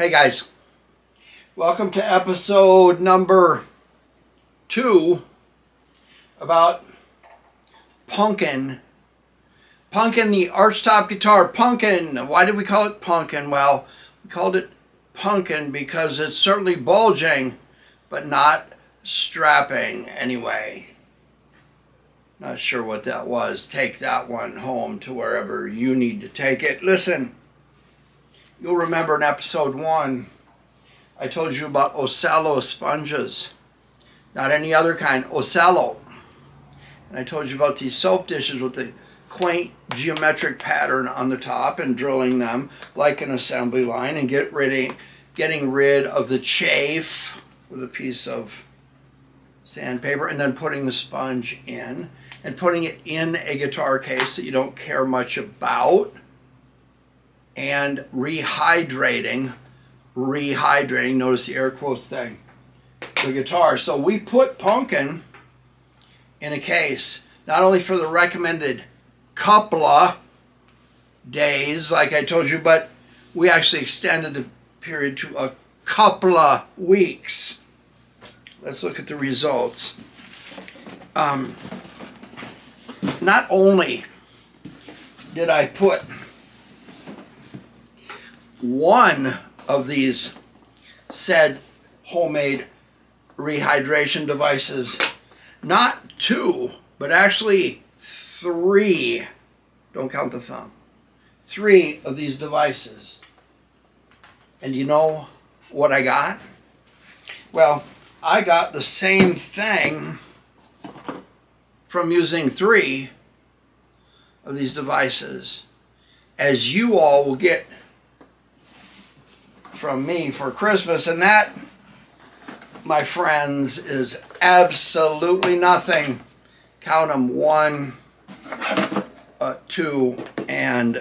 Hey guys, welcome to episode number two about Punkin. Punkin, the archtop guitar. Punkin. Why did we call it Punkin? Well, we called it Punkin because it's certainly bulging, but not strapping anyway. Not sure what that was. Take that one home to wherever you need to take it. Listen, you'll remember in episode one, I told you about O-Cel-O sponges. Not any other kind, O-Cel-O. And I told you about these soap dishes with the quaint geometric pattern on the top and drilling them like an assembly line and get rid of, getting rid of the chafe with a piece of sandpaper and then putting the sponge in and putting it in a guitar case that you don't care much about and rehydrating rehydrating notice the air quotes thing the guitar. So we put pumpkin in a case not only for the recommended couple days like I told you but we actually extended the period to a couple of weeks. Let's look at the results. Um, not only did I put one of these said homemade rehydration devices, not two, but actually three, don't count the thumb, three of these devices. And you know what I got? Well, I got the same thing from using three of these devices as you all will get from me for Christmas. And that, my friends, is absolutely nothing. Count them one, uh, two, and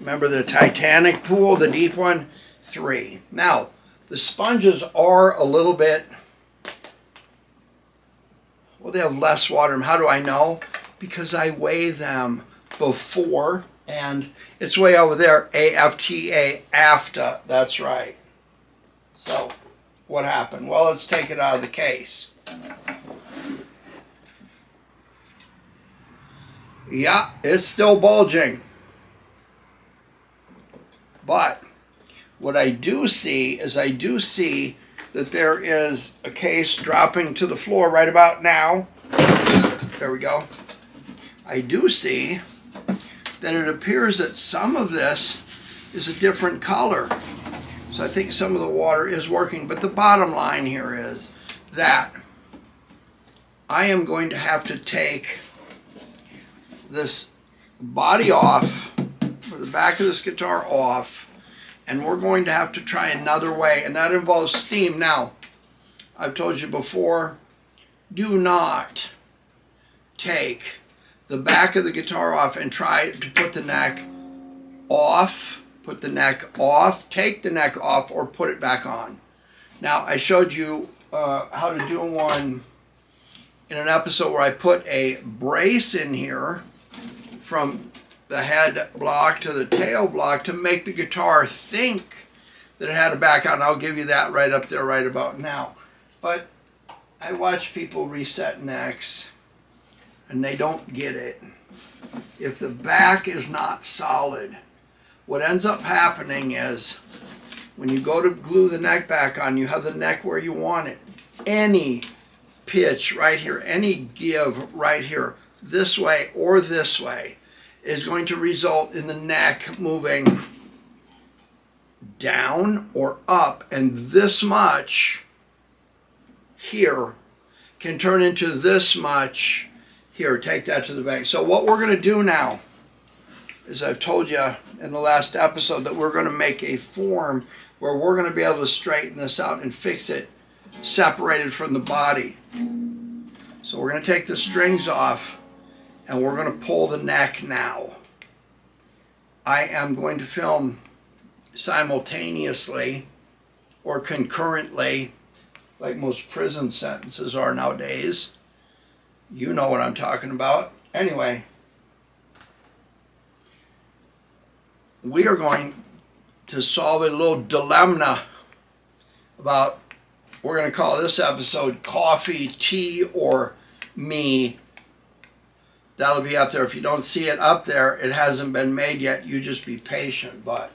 remember the Titanic pool, the deep one? Three. Now, the sponges are a little bit well, they have less water. How do I know? Because I weigh them before, and it's way over there, AFTA, AFTA, that's right. So, what happened? Well, let's take it out of the case. Yeah, it's still bulging. But, what I do see is I do see that there is a case dropping to the floor right about now. There we go. I do see that it appears that some of this is a different color. So I think some of the water is working. But the bottom line here is that I am going to have to take this body off, or the back of this guitar off, and we're going to have to try another way, and that involves steam. Now, I've told you before, do not take the back of the guitar off and try to put the neck off, put the neck off, take the neck off, or put it back on. Now, I showed you uh, how to do one in an episode where I put a brace in here from the head block to the tail block to make the guitar think that it had a back on. I'll give you that right up there right about now. But I watch people reset necks and they don't get it. If the back is not solid, what ends up happening is when you go to glue the neck back on, you have the neck where you want it. Any pitch right here, any give right here, this way or this way, is going to result in the neck moving down or up and this much here can turn into this much here take that to the bank so what we're going to do now is I've told you in the last episode that we're going to make a form where we're going to be able to straighten this out and fix it separated from the body so we're going to take the strings off and we're going to pull the neck now. I am going to film simultaneously or concurrently, like most prison sentences are nowadays. You know what I'm talking about. Anyway, we are going to solve a little dilemma about, we're going to call this episode Coffee, Tea, or Me. That'll be up there. If you don't see it up there, it hasn't been made yet. You just be patient. But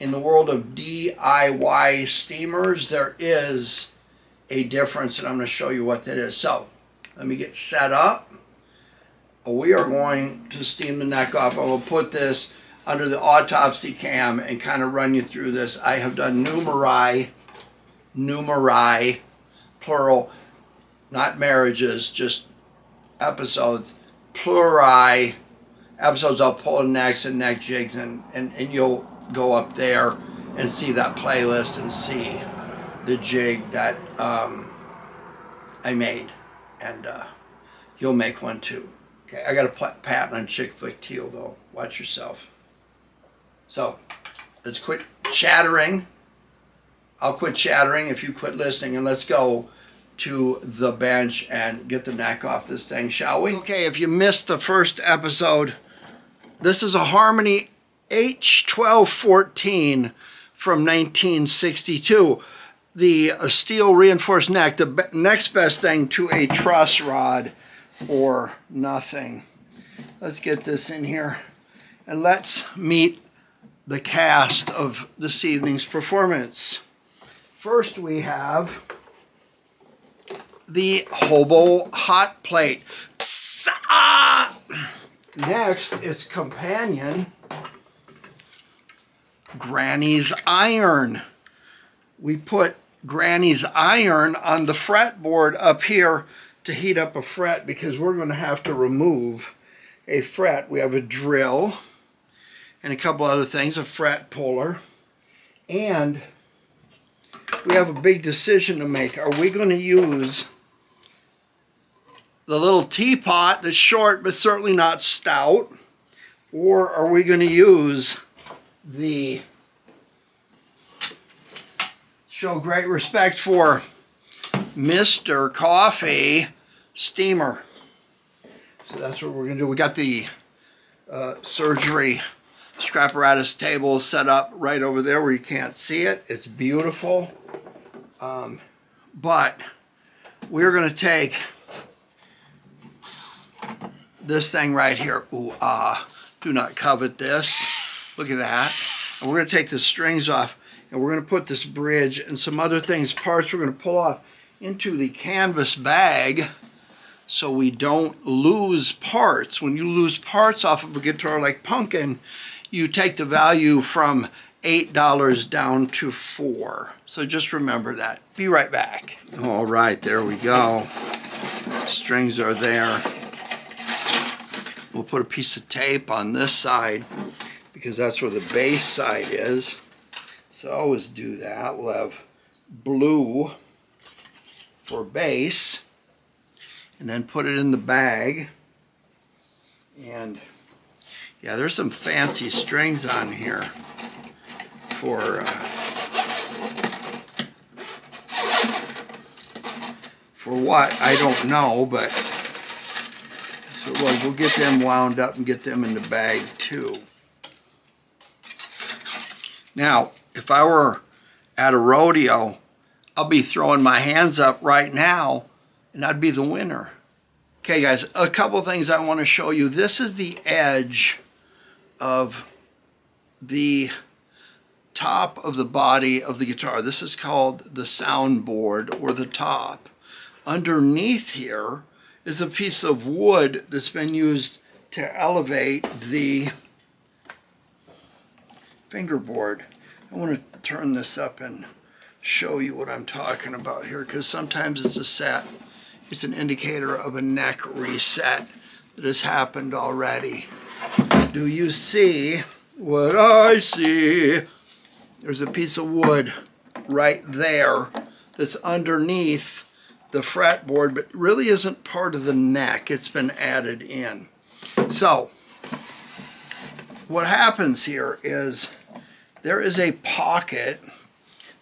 in the world of DIY steamers, there is a difference, and I'm going to show you what that is. So, let me get set up. We are going to steam the neck off. I will put this under the autopsy cam and kind of run you through this. I have done numeri, numeri, plural, not marriages, just episodes, pluri, episodes of pulling necks and neck jigs, and, and, and you'll go up there and see that playlist and see the jig that um, I made. And uh, you'll make one too. Okay, I got a patent on chick flick teal though. Watch yourself. So, let's quit chattering. I'll quit chattering if you quit listening, and let's go to the bench and get the neck off this thing, shall we? Okay, if you missed the first episode, this is a Harmony H1214 from 1962. The steel reinforced neck, the next best thing to a truss rod or nothing. Let's get this in here and let's meet the cast of this evening's performance. First we have the Hobo Hot Plate. Next, its companion, Granny's Iron. We put Granny's Iron on the fretboard up here to heat up a fret because we're going to have to remove a fret. We have a drill and a couple other things, a fret puller, and we have a big decision to make. Are we going to use the little teapot that's short but certainly not stout, or are we going to use the show great respect for Mr. Coffee steamer. So that's what we're going to do. We got the uh, surgery scrap apparatus table set up right over there where you can't see it. It's beautiful. Um, but we're going to take this thing right here. Ooh, ah, do not covet this. Look at that. And we're going to take the strings off and we're going to put this bridge and some other things, parts we're going to pull off into the canvas bag so we don't lose parts. When you lose parts off of a guitar like Pumpkin, you take the value from $8 down to 4 So just remember that. Be right back. All right, there we go. Strings are there. We'll put a piece of tape on this side because that's where the bass side is. So always do that. We'll have blue for base and then put it in the bag. And yeah, there's some fancy strings on here for uh, for what I don't know, but so we'll, we'll get them wound up and get them in the bag too. Now, if I were at a rodeo, I'll be throwing my hands up right now and I'd be the winner. Okay guys, a couple things I want to show you. This is the edge of the top of the body of the guitar. This is called the soundboard or the top. Underneath here is a piece of wood that's been used to elevate the fingerboard. I want to turn this up and show you what I'm talking about here because sometimes it's a set it's an indicator of a neck reset that has happened already. Do you see what I see? There's a piece of wood right there that's underneath the fretboard, but really isn't part of the neck. It's been added in. So, what happens here is there is a pocket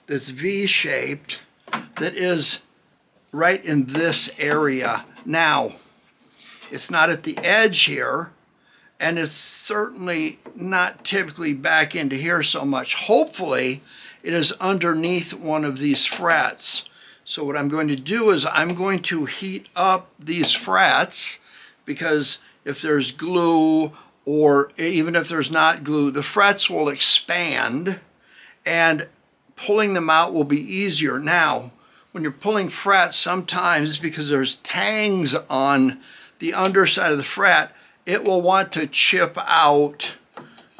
that's V-shaped that is right in this area. Now, it's not at the edge here, and it's certainly not typically back into here so much. Hopefully, it is underneath one of these frets. So what I'm going to do is I'm going to heat up these frets because if there's glue or even if there's not glue, the frets will expand and pulling them out will be easier. Now, when you're pulling frets, sometimes because there's tangs on the underside of the fret, it will want to chip out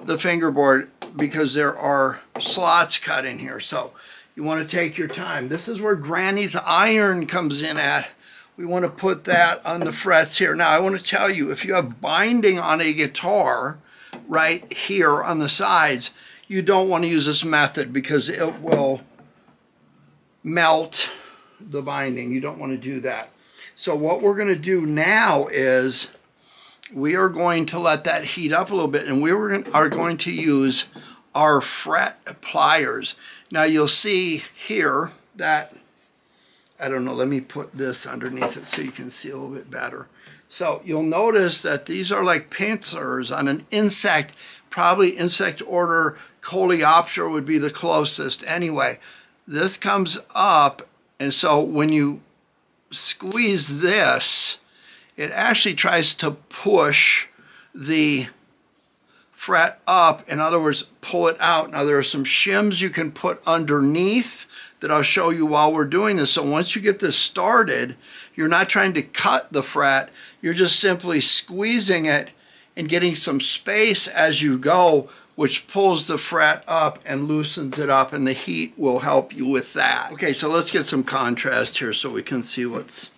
the fingerboard because there are slots cut in here. So you want to take your time. This is where Granny's iron comes in at we want to put that on the frets here. Now, I want to tell you, if you have binding on a guitar right here on the sides, you don't want to use this method because it will melt the binding. You don't want to do that. So what we're going to do now is we are going to let that heat up a little bit and we are going to use our fret pliers. Now you'll see here that I don't know, let me put this underneath it so you can see a little bit better. So you'll notice that these are like pincers on an insect, probably insect order Coleoptera would be the closest. Anyway, this comes up, and so when you squeeze this, it actually tries to push the fret up. In other words, pull it out. Now there are some shims you can put underneath that I'll show you while we're doing this. So once you get this started, you're not trying to cut the fret, you're just simply squeezing it and getting some space as you go, which pulls the fret up and loosens it up, and the heat will help you with that. Okay, so let's get some contrast here so we can see what's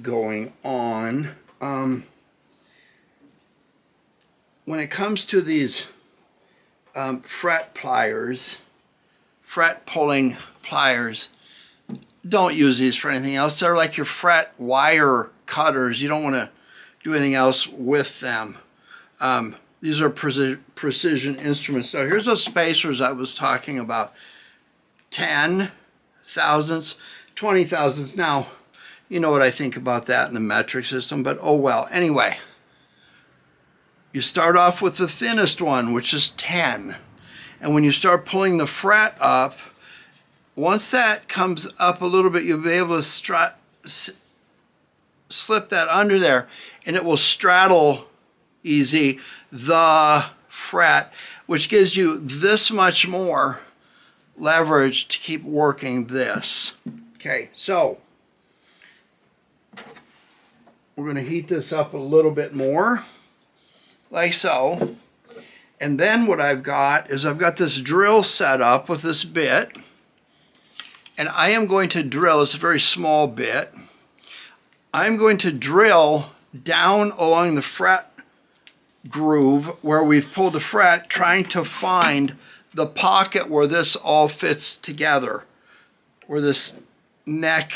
going on. Um, when it comes to these um, fret pliers, fret pulling pliers. Don't use these for anything else. They're like your fret wire cutters. You don't want to do anything else with them. Um, these are preci precision instruments. So here's those spacers I was talking about. 10 thousandths, 20 thousandths. Now, you know what I think about that in the metric system, but oh well. Anyway, you start off with the thinnest one, which is 10. And when you start pulling the fret up, once that comes up a little bit, you'll be able to strut, slip that under there and it will straddle easy the fret, which gives you this much more leverage to keep working this. Okay, so we're going to heat this up a little bit more, like so. And then what I've got is I've got this drill set up with this bit. And I am going to drill, it's a very small bit. I'm going to drill down along the fret groove where we've pulled the fret, trying to find the pocket where this all fits together, where this neck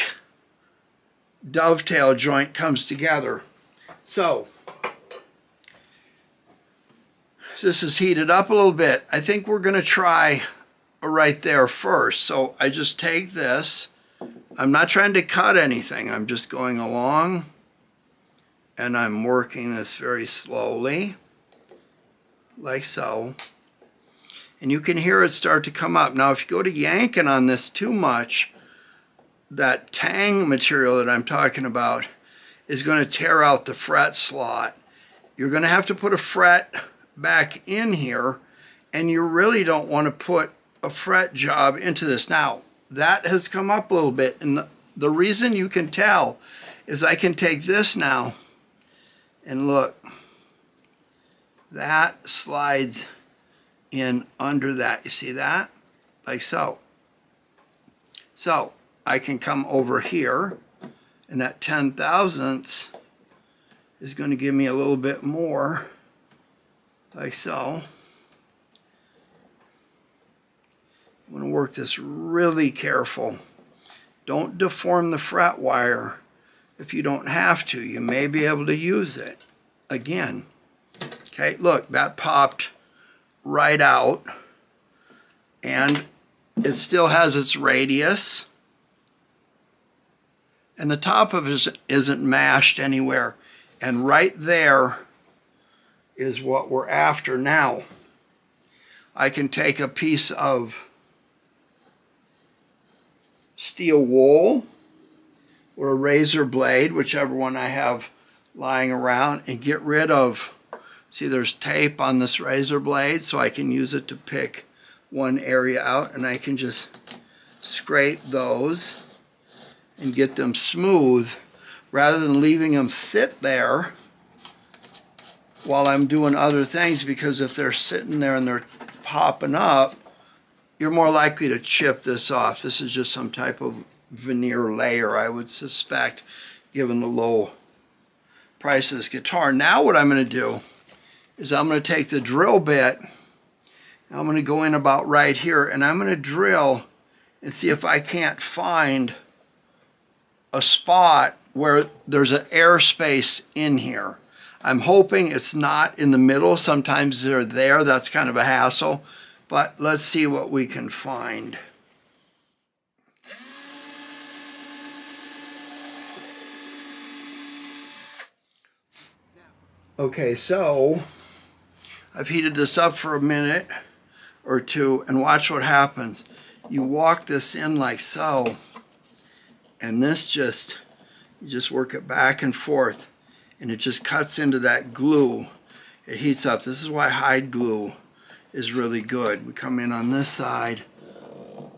dovetail joint comes together. So, this is heated up a little bit. I think we're going to try right there first. So I just take this. I'm not trying to cut anything. I'm just going along and I'm working this very slowly like so. And you can hear it start to come up. Now if you go to yanking on this too much, that tang material that I'm talking about is going to tear out the fret slot. You're going to have to put a fret back in here and you really don't want to put a fret job into this. Now, that has come up a little bit and the reason you can tell is I can take this now and look, that slides in under that. You see that? Like so. So I can come over here and that 10 thousandths is going to give me a little bit more like so. I'm going to work this really careful. Don't deform the fret wire if you don't have to. You may be able to use it again. Okay, look, that popped right out and it still has its radius and the top of it isn't mashed anywhere. And right there is what we're after now. I can take a piece of steel wool or a razor blade, whichever one I have lying around, and get rid of, see there's tape on this razor blade, so I can use it to pick one area out, and I can just scrape those and get them smooth. Rather than leaving them sit there while I'm doing other things because if they're sitting there and they're popping up, you're more likely to chip this off. This is just some type of veneer layer, I would suspect, given the low price of this guitar. Now what I'm going to do is I'm going to take the drill bit, I'm going to go in about right here, and I'm going to drill and see if I can't find a spot where there's an airspace in here. I'm hoping it's not in the middle. Sometimes they're there. That's kind of a hassle. But let's see what we can find. Okay, so I've heated this up for a minute or two and watch what happens. You walk this in like so and this just, you just work it back and forth and it just cuts into that glue. It heats up. This is why hide glue is really good. We come in on this side.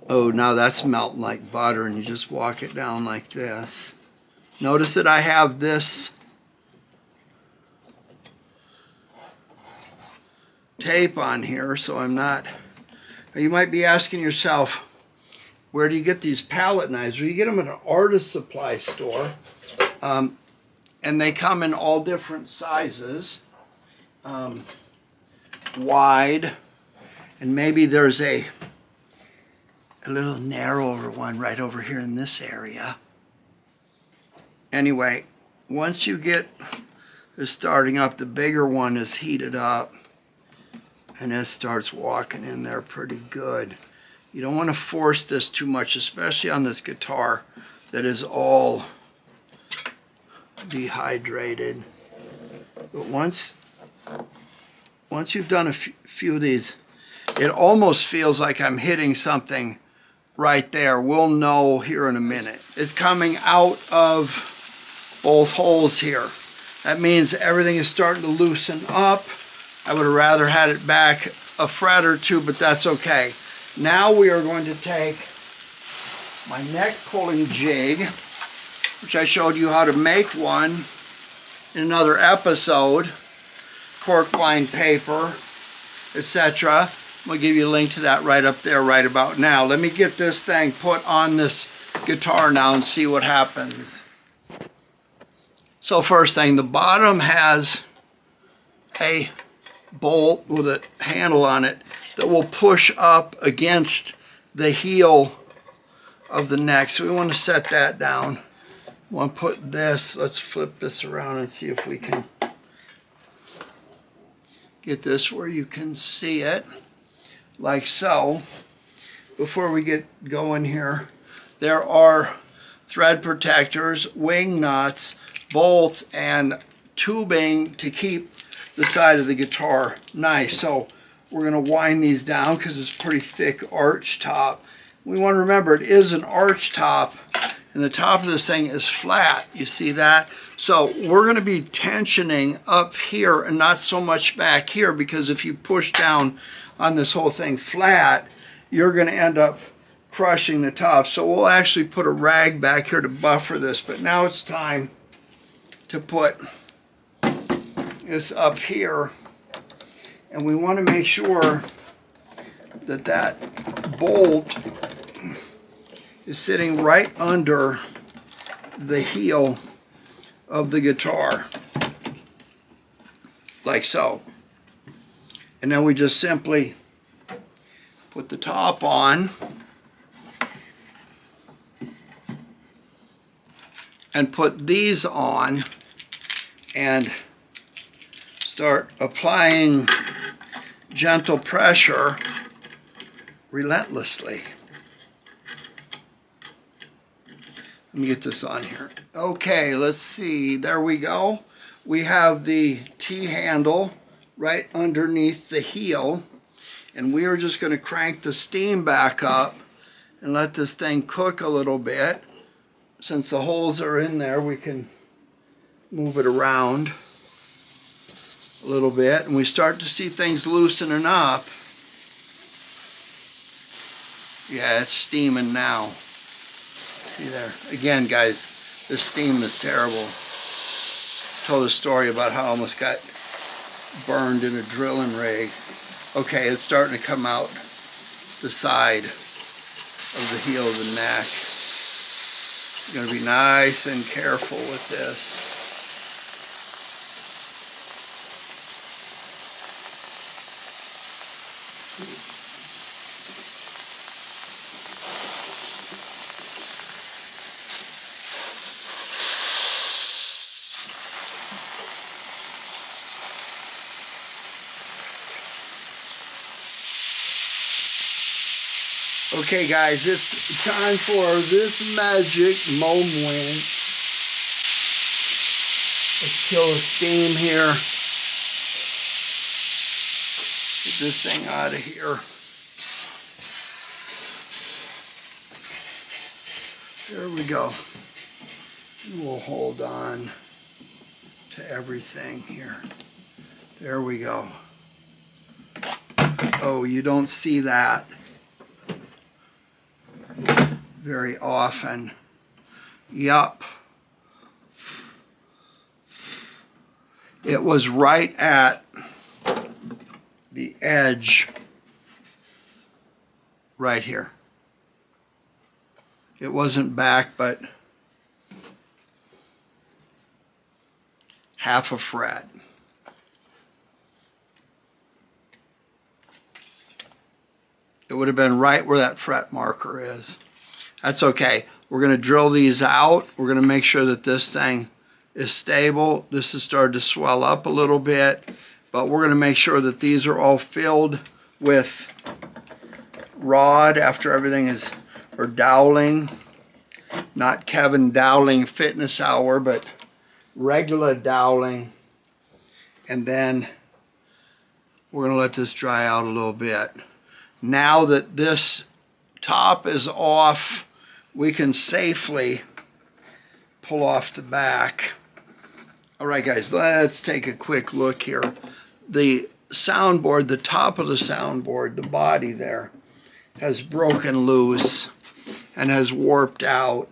Oh, now that's melting like butter and you just walk it down like this. Notice that I have this tape on here so I'm not you might be asking yourself where do you get these palette knives well you get them at an artist supply store um, and they come in all different sizes um, wide and maybe there's a a little narrower one right over here in this area anyway once you get starting up the bigger one is heated up and it starts walking in there pretty good. You don't want to force this too much, especially on this guitar that is all dehydrated. But once, once you've done a few of these, it almost feels like I'm hitting something right there. We'll know here in a minute. It's coming out of both holes here. That means everything is starting to loosen up. I would have rather had it back a fret or two, but that's okay. Now we are going to take my neck pulling jig, which I showed you how to make one in another episode, cork lined paper, etc. I'll give you a link to that right up there right about now. Let me get this thing put on this guitar now and see what happens. So first thing, the bottom has a bolt with a handle on it that will push up against the heel of the neck. So we want to set that down. We want to put this, let's flip this around and see if we can get this where you can see it, like so. Before we get going here, there are thread protectors, wing nuts, bolts, and tubing to keep the side of the guitar nice. So we're going to wind these down because it's pretty thick arch top. We want to remember it is an arch top and the top of this thing is flat. You see that? So we're going to be tensioning up here and not so much back here because if you push down on this whole thing flat, you're going to end up crushing the top. So we'll actually put a rag back here to buffer this. But now it's time to put this up here and we want to make sure that that bolt is sitting right under the heel of the guitar like so and then we just simply put the top on and put these on and start applying gentle pressure relentlessly. Let me get this on here. Okay, let's see. There we go. We have the T-handle right underneath the heel. And we are just going to crank the steam back up and let this thing cook a little bit. Since the holes are in there, we can move it around a little bit. And we start to see things loosening up. Yeah, it's steaming now. See there? Again, guys, this steam is terrible. told a story about how I almost got burned in a drilling rig. Okay, it's starting to come out the side of the heel of the neck. You're going to be nice and careful with this. Okay guys, it's time for this magic moment. Let's kill the steam here. Get this thing out of here. There we go. We'll hold on to everything here. There we go. Oh, you don't see that very often. Yup. It was right at the edge right here. It wasn't back, but half a fret. It would have been right where that fret marker is. That's okay. We're going to drill these out. We're going to make sure that this thing is stable. This has started to swell up a little bit, but we're going to make sure that these are all filled with rod after everything is, or doweling. Not Kevin Dowling Fitness Hour, but regular doweling. And then we're going to let this dry out a little bit. Now that this top is off, we can safely pull off the back. All right, guys, let's take a quick look here. The soundboard, the top of the soundboard, the body there, has broken loose and has warped out.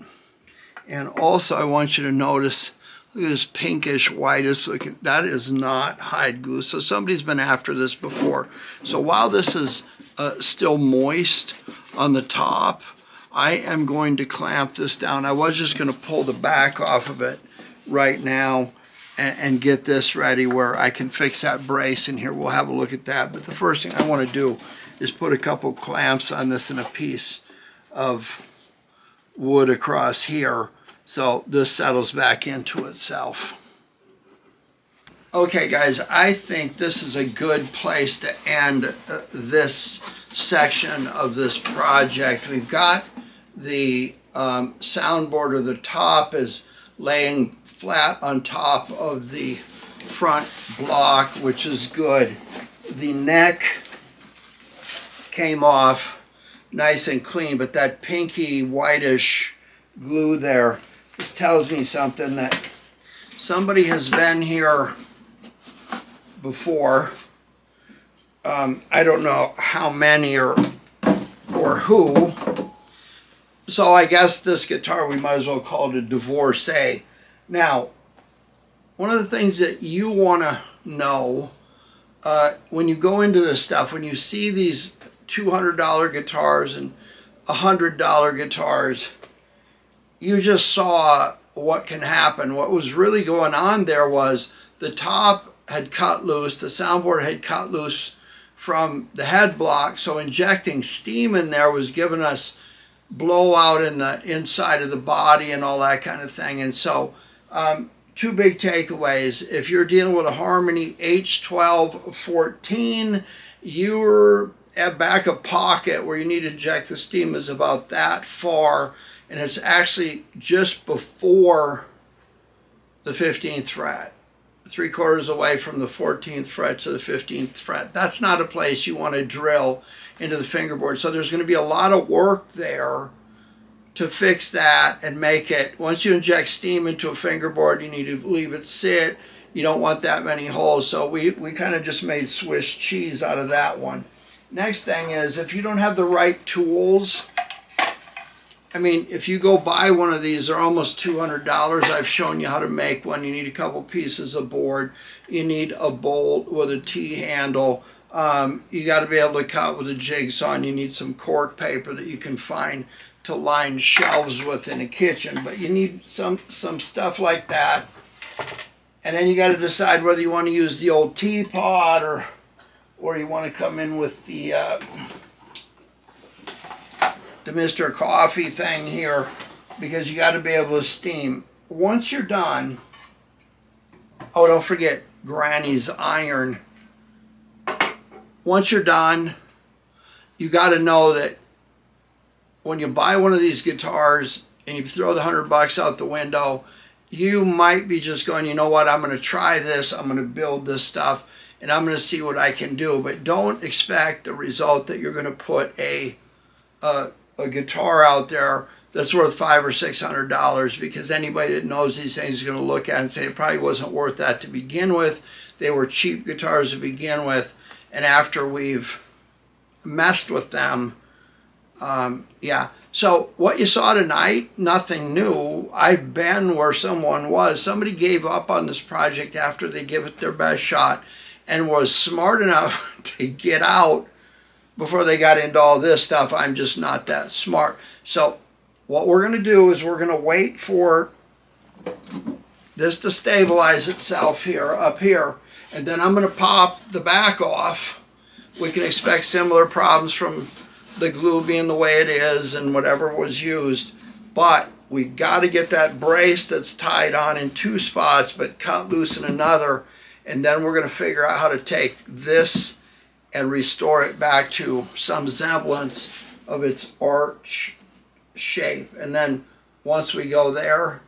And also, I want you to notice, look at this pinkish, whitish looking, that is not hide glue. So somebody's been after this before. So while this is uh, still moist on the top, I am going to clamp this down. I was just going to pull the back off of it right now and, and, get this ready where I can fix that brace in here. We'll have a look at that. But the first thing I want to do is put a couple clamps on this and a piece of wood across here so this settles back into itself. Okay guys, I think this is a good place to end uh, this section of this project. We've got the um, soundboard or the top is laying flat on top of the front block, which is good. The neck came off nice and clean, but that pinky whitish glue there just tells me something that somebody has been here before. Um, I don't know how many or or who, so I guess this guitar we might as well call it a divorcee. Now, one of the things that you want to know uh, when you go into this stuff, when you see these $200 guitars and $100 guitars, you just saw what can happen. What was really going on there was the top had cut loose, the soundboard had cut loose from the head block, so injecting steam in there was giving us blowout in the inside of the body and all that kind of thing. And so, um, two big takeaways. If you're dealing with a Harmony H1214, your back of pocket where you need to inject the steam is about that far, and it's actually just before the 15th fret. Three quarters away from the 14th fret to the 15th fret. That's not a place you want to drill into the fingerboard. So there's going to be a lot of work there to fix that and make it, once you inject steam into a fingerboard, you need to leave it sit. You don't want that many holes. So we, we kind of just made Swiss cheese out of that one. Next thing is if you don't have the right tools, I mean, if you go buy one of these, they're almost $200. I've shown you how to make one. You need a couple pieces of board. You need a bolt with a T-handle. Um, you got to be able to cut with a jigsaw, and you need some cork paper that you can find to line shelves with in a kitchen. But you need some some stuff like that. And then you got to decide whether you want to use the old teapot or or you want to come in with the uh, the Mr. Coffee thing here because you got to be able to steam. Once you're done, oh, don't forget Granny's iron. Once you're done, you got to know that when you buy one of these guitars and you throw the hundred bucks out the window, you might be just going, you know what, I'm going to try this, I'm going to build this stuff and I'm going to see what I can do. But don't expect the result that you're going to put a, a, a guitar out there that's worth five or six hundred dollars because anybody that knows these things is going to look at and say it probably wasn't worth that to begin with. They were cheap guitars to begin with, and after we've messed with them, um, yeah. So what you saw tonight, nothing new. I've been where someone was. Somebody gave up on this project after they give it their best shot and was smart enough to get out before they got into all this stuff. I'm just not that smart. So what we're going to do is we're going to wait for this to stabilize itself here, up here, and then I'm going to pop the back off. We can expect similar problems from the glue being the way it is and whatever was used. But we got to get that brace that's tied on in two spots but cut loose in another and then we're going to figure out how to take this and restore it back to some semblance of its arch shape. And then once we go there,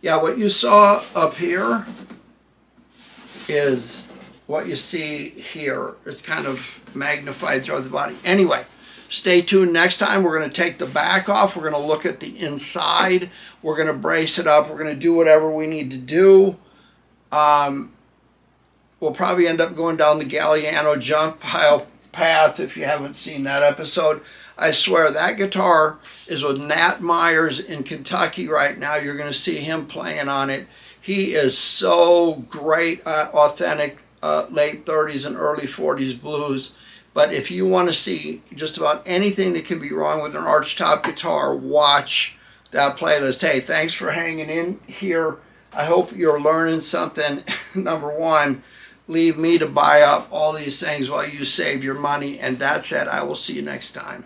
yeah, what you saw up here is what you see here. It's kind of magnified throughout the body. Anyway, stay tuned. Next time we're going to take the back off. We're going to look at the inside. We're going to brace it up. We're going to do whatever we need to do. Um, we'll probably end up going down the Galliano junk pile path if you haven't seen that episode. I swear that guitar is with Nat Myers in Kentucky right now. You're going to see him playing on it. He is so great, uh, authentic uh, late 30s and early 40s blues. But if you want to see just about anything that can be wrong with an archtop guitar, watch that playlist. Hey, thanks for hanging in here. I hope you're learning something. Number one, leave me to buy up all these things while you save your money. And that's it. I will see you next time.